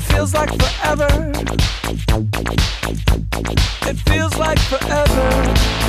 feels like forever. It feels like forever.